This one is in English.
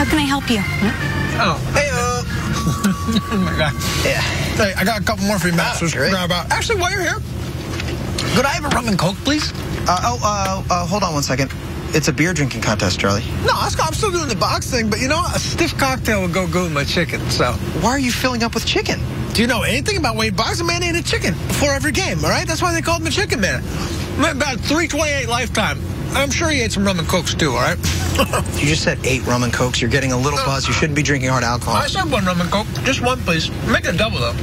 How can I help you? Oh, hey, uh. oh my God. Yeah. Hey, I got a couple more for you, Matt. So great. grab out. Actually, while you're here, could I have a rum and coke, please? Uh, oh, uh, uh, hold on one second. It's a beer drinking contest, Charlie. No, I was- I'm still doing the Boggs thing, but you know what? A stiff cocktail would go good with my chicken. So, Why are you filling up with chicken? do you know anything about Wade Boggs? A man ate a chicken before every game, all right? That's why they called him a chicken man. About 328 lifetime. I'm sure he ate some rum and cokes too, all right? You just said eight rum and cokes. You're getting a little buzz. You shouldn't be drinking hard alcohol. I said one rum and coke. Just one, please. Make it a double, though.